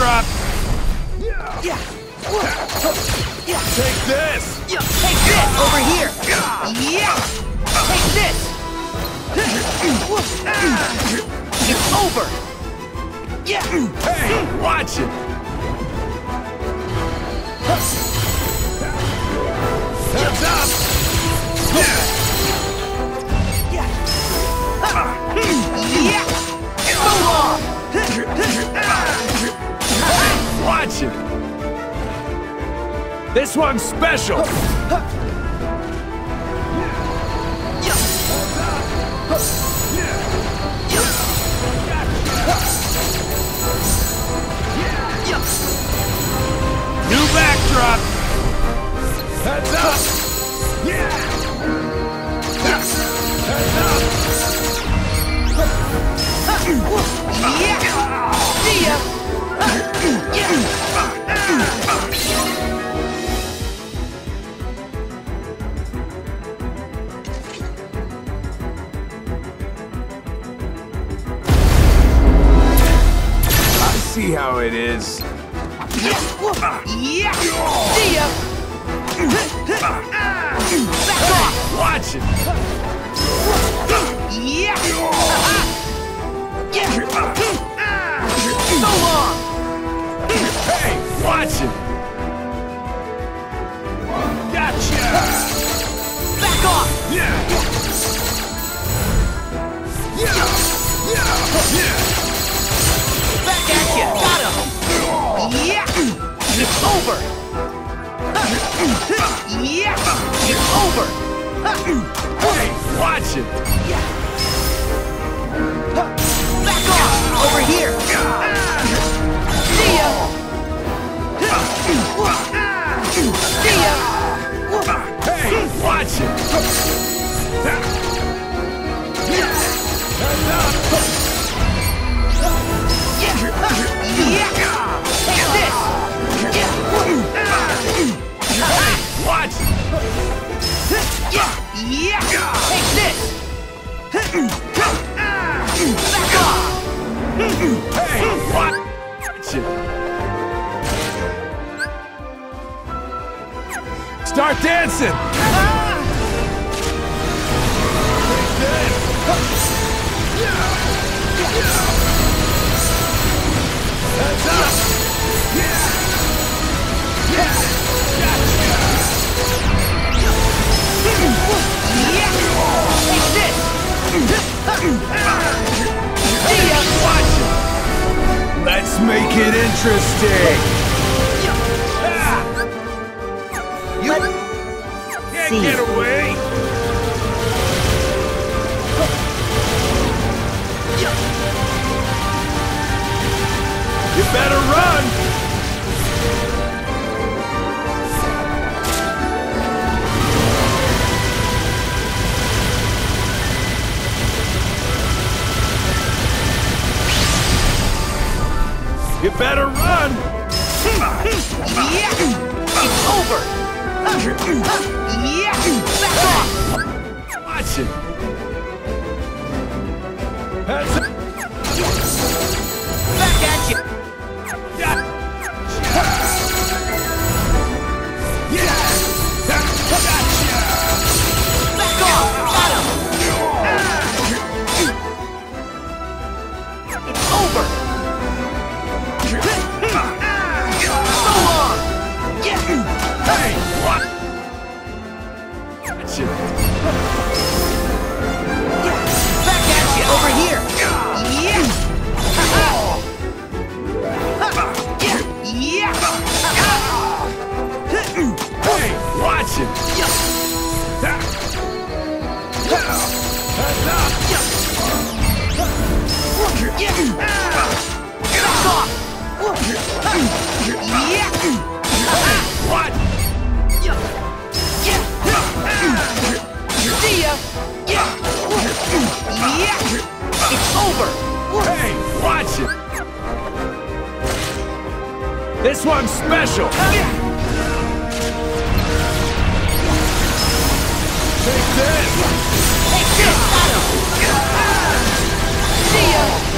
backdrop. Yeah. Yeah. Take this. Take this over here. Yeah. Take this. It's over. Yeah. Hey, watch it. Heads up. Special. New backdrop. Heads up. Yeah. Heads up. Yeah. See ya. Yeah. See how it is. Yeah. See ya. Back off. Watch it. Yeah. Yeah. So long. Hey, watch it. Gotcha. Back off. Yeah. Yeah. Yeah. Yeah. Back at you. Yeah. It's over. Yeah. It's over. Hey, watch it. Back off. Over here. See ya. See ya. Hey, watch it. Up. Yeah. It. Yeah. Take this. Back off. Hey, it. Start dancing. Heads up. Make it interesting. You can't see. get away. You better run. You better run. Yeah. It's over. Yeah. Back off. Watch it. Heads Watch This one's special. Take this. Take this. Got him. See ya.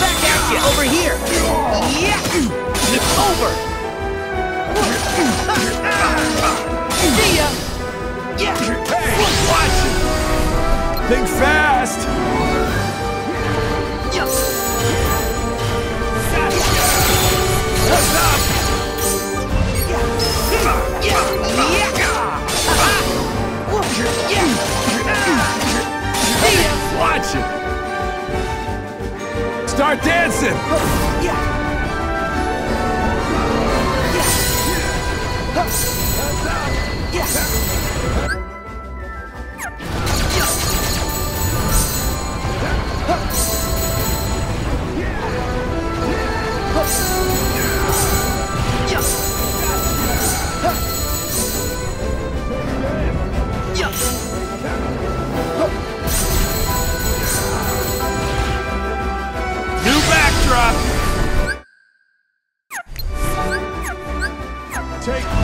Back at you, over here! Yeah! It's over! See ya! Yeah! Hey! Watch! Think fast! Start dancing! Yeah. Yeah. Yeah. take